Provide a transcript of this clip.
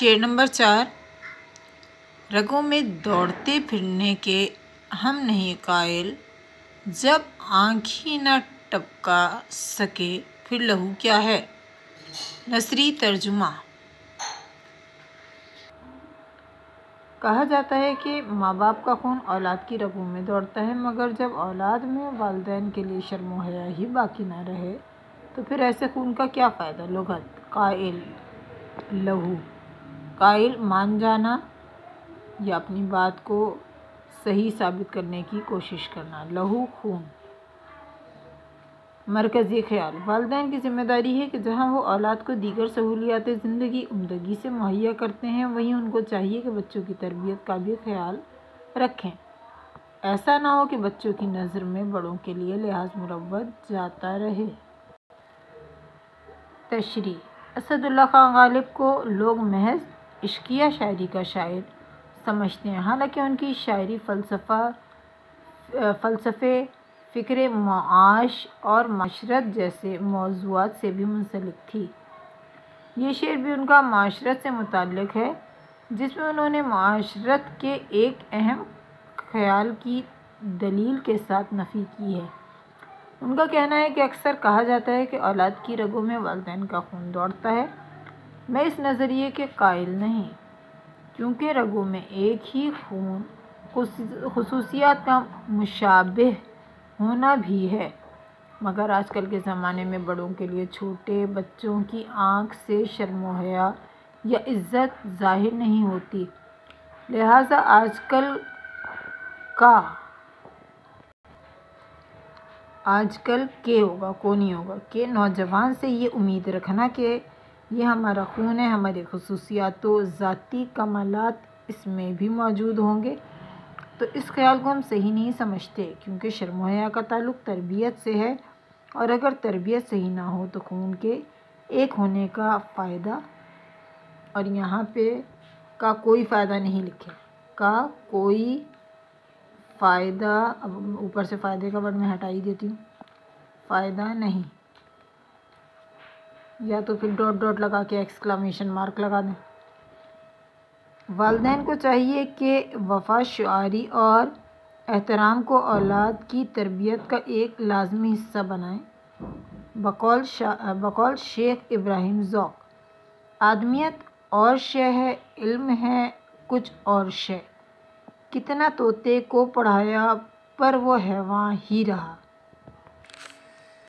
शेर नंबर चार। रगों में दौड़ते फिरने के हम नहीं कायल। जब आँख ही न टपका सके, फिर लहू क्या है? नसरी तर्जुमा। कहा जाता है कि माँ बाप का खून औलाद की रगों में दौड़ता है, मगर जब औलाद में वालदेन के लिए शर्म हया ही बाकी ना रहे तो फिर ऐसे खून का क्या फ़ायदा? लगत कायल, लहू। कायल मान जाना या अपनी बात को सही साबित करने की कोशिश करना। लहू, खून। मरकज़ी ख्याल। वालदेन की ज़िम्मेदारी है कि जहाँ वो औलाद को दीगर सहूलियात ज़िंदगी, उमदगी से मुहैया करते हैं, वहीं उनको चाहिए कि बच्चों की तरबियत का भी ख्याल रखें। ऐसा ना हो कि बच्चों की नज़र में बड़ों के लिए लिहाज मुरवत जाता रहे। तशरी असदुल्ला खान गालिब को लोग महज इश्किया शायरी का शायर समझते हैं। हालाँकि उनकी शायरी फ़लसफ़ा फ़लसफ़े, फ़िक्र माश और माशरत जैसे मौजूद से भी मुंसलिक थी। ये शेर भी उनका माशरत से मुतक़ है, जिसमें उन्होंने माशरत के एक अहम ख्याल की दलील के साथ नफ़ी की है। उनका कहना है कि अक्सर कहा जाता है कि औलाद की रगों में वालदेन का खून दौड़ता है। मैं इस नज़रिए के कायल नहीं, क्योंकि रगों में एक ही खून खसूसियात का मुशाबह होना भी है। मगर आजकल के ज़माने में बड़ों के लिए छोटे बच्चों की आँख से शर्मोहया या इज़्ज़त ज़ाहिर नहीं होती। लिहाजा आजकल का, आजकल के होगा, कौन नहीं होगा, कि नौजवान से ये उम्मीद रखना कि ये हमारा खून है, हमारी खसूसियात, ज़ाती कमालत इसमें भी मौजूद होंगे। तो इस ख्याल को हम सही नहीं समझते, क्योंकि शर्मोया का ताल्लुक़ तरबियत से है, और अगर तरबियत सही ना हो तो खून के एक होने का फ़ायदा, और यहाँ पे का कोई फ़ायदा नहीं लिखे। का कोई फ़ायदा, अब ऊपर से फ़ायदे का वर्ड मैं हटा ही देती हूँ। फ़ायदा नहीं। या तो फिर डॉट डॉट लगा के एक्सक्लामेशन मार्क लगा दें। वालदेन को चाहिए कि वफा शारी और एहतराम को औलाद की तरबियत का एक लाजमी हिस्सा बनाएँ। बकौल बकौल शेख इब्राहिम ज़ौक। आदमियत और शे है, इल्म है, कुछ और शय कितना तोते को पढ़ाया पर वो हैवान ही रहा।